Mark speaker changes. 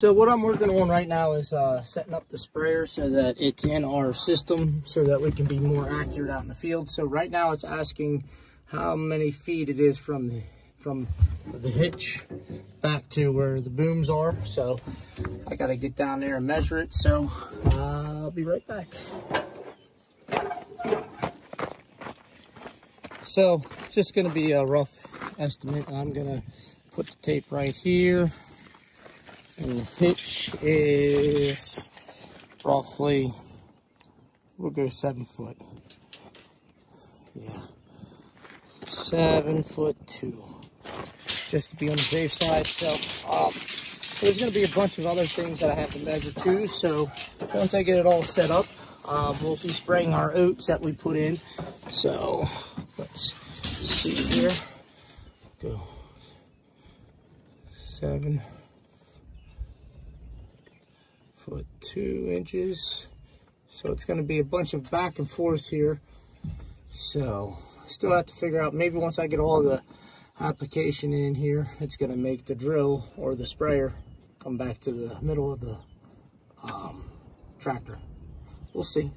Speaker 1: So what I'm working on right now is uh, setting up the sprayer so that it's in our system so that we can be more accurate out in the field. So right now it's asking how many feet it is from the from the hitch back to where the booms are. So I got to get down there and measure it. So I'll be right back. So it's just to be a rough estimate. I'm to put the tape right here. And the pitch is roughly, we'll go seven foot. Yeah. Seven foot two. Just to be on the safe side. So, um, there's going to be a bunch of other things that I have to measure too. So, once I get it all set up, um, we'll be spraying our oats that we put in. So, let's see here. Go. Seven foot two inches. So it's going to be a bunch of back and forth here. So still have to figure out, maybe once I get all the application in here, it's going to make the drill or the sprayer come back to the middle of the um, tractor. We'll see.